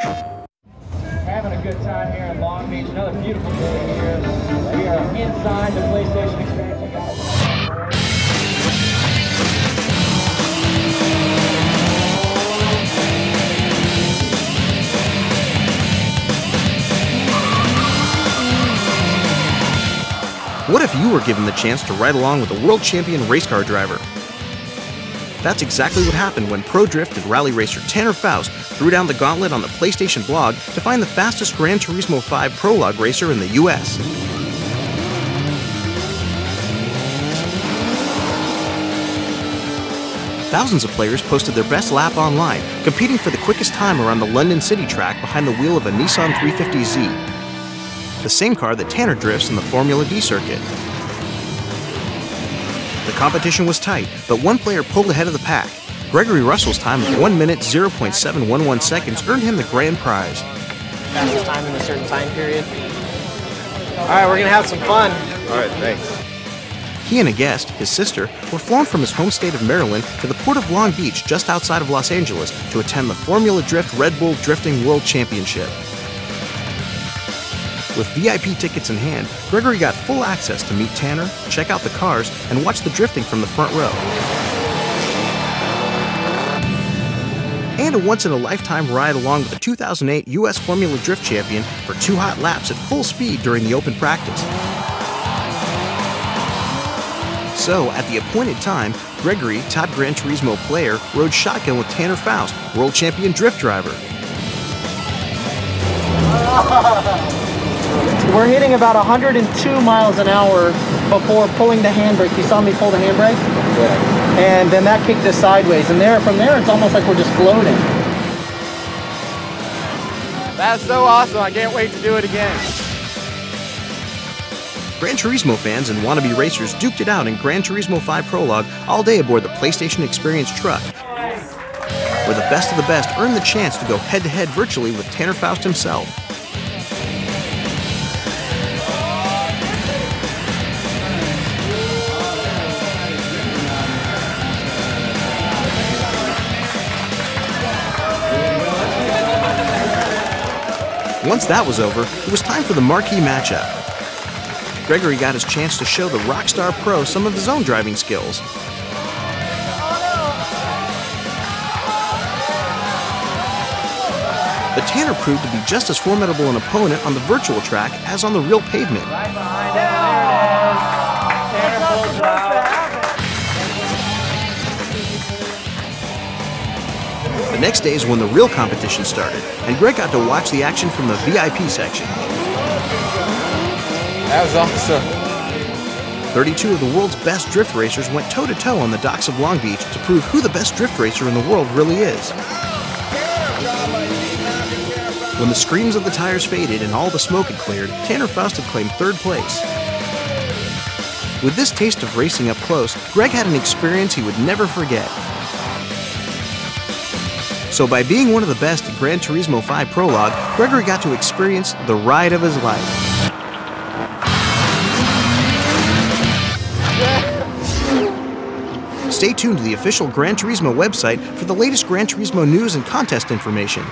Having a good time here in Long Beach. Another beautiful day here. We are inside the PlayStation expansion. What if you were given the chance to ride along with a world champion race car driver? That's exactly what happened when pro drift and rally racer Tanner Foust threw down the gauntlet on the PlayStation blog to find the fastest Gran Turismo 5 prologue racer in the US. Thousands of players posted their best lap online, competing for the quickest time around the London City track behind the wheel of a Nissan 350Z, the same car that Tanner drifts in the Formula D circuit. The competition was tight, but one player pulled ahead of the pack. Gregory Russell's time of 1 minute 0.711 seconds earned him the grand prize. fastest time in a certain time period. All right, we're gonna have some fun. All right, thanks. He and a guest, his sister, were flown from his home state of Maryland to the port of Long Beach just outside of Los Angeles to attend the Formula Drift Red Bull Drifting World Championship. With VIP tickets in hand, Gregory got full access to meet Tanner, check out the cars, and watch the drifting from the front row. And a once in a lifetime ride along with the 2008 US Formula Drift champion for two hot laps at full speed during the open practice. So, at the appointed time, Gregory, top Gran Turismo player, rode shotgun with Tanner Foust, world champion drift driver. We're hitting about 102 miles an hour before pulling the handbrake. You saw me pull the handbrake? And then that kicked us sideways. And there, from there, it's almost like we're just floating. That's so awesome. I can't wait to do it again. Gran Turismo fans and wannabe racers duked it out in Gran Turismo 5 Prologue all day aboard the PlayStation Experience truck, where the best of the best earned the chance to go head to head virtually with Tanner Foust himself. Once that was over, it was time for the marquee matchup. Gregory got his chance to show the Rockstar Pro some of his own driving skills. But Tanner proved to be just as formidable an opponent on the virtual track as on the real pavement. Right behind him. There it is. Tanner pulls out. The next day is when the real competition started, and Greg got to watch the action from the VIP section. That was awesome. 32 of the world's best drift racers went toe to toe on the docks of Long Beach to prove who the best drift racer in the world really is. When the screams of the tires faded and all the smoke had cleared, Tanner Foust had claimed third place. With this taste of racing up close, Greg had an experience he would never forget. So, by being one of the best at Gran Turismo 5 Prologue, Gregory got to experience the ride of his life. Stay tuned to the official Gran Turismo website for the latest Gran Turismo news and contest information.